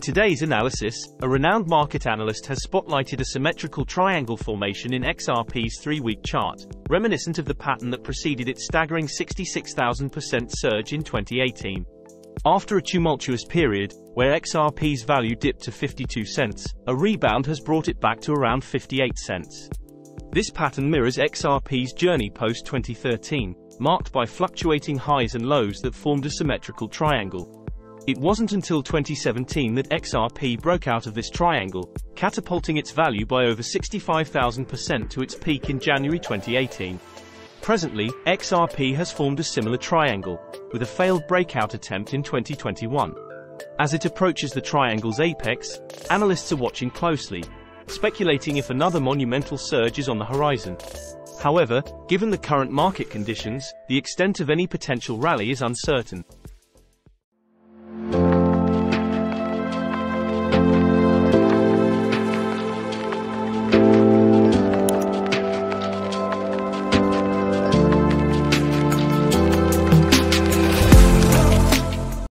today's analysis, a renowned market analyst has spotlighted a symmetrical triangle formation in XRP's three-week chart, reminiscent of the pattern that preceded its staggering 66,000% surge in 2018. After a tumultuous period, where XRP's value dipped to 52 cents, a rebound has brought it back to around 58 cents. This pattern mirrors XRP's journey post-2013, marked by fluctuating highs and lows that formed a symmetrical triangle. It wasn't until 2017 that XRP broke out of this triangle, catapulting its value by over 65,000% to its peak in January 2018. Presently, XRP has formed a similar triangle, with a failed breakout attempt in 2021. As it approaches the triangle's apex, analysts are watching closely, speculating if another monumental surge is on the horizon. However, given the current market conditions, the extent of any potential rally is uncertain.